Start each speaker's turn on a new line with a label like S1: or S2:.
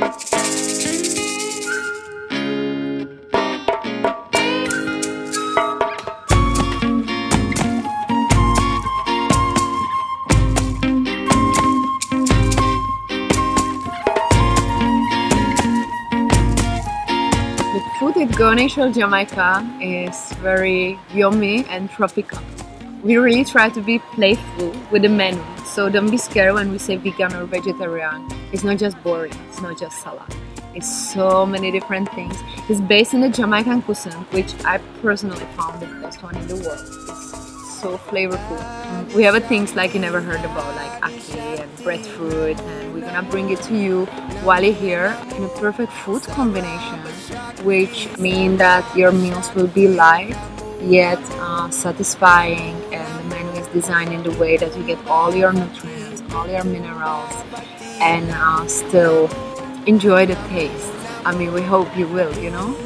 S1: The food at Go Jamaica is very yummy and tropical. We really try to be playful with the menu, so don't be scared when we say vegan or vegetarian. It's not just boring, it's not just salad. It's so many different things. It's based in the Jamaican cuisine, which I personally found the best one in the world. It's so flavorful. We have things like you never heard about, like ackee and breadfruit, and we're gonna bring it to you while you're here in a perfect food combination, which means that your meals will be light yet uh, satisfying, and the menu is designed in the way that you get all your nutrients, all your minerals and uh, still enjoy the taste. I mean, we hope you will, you know?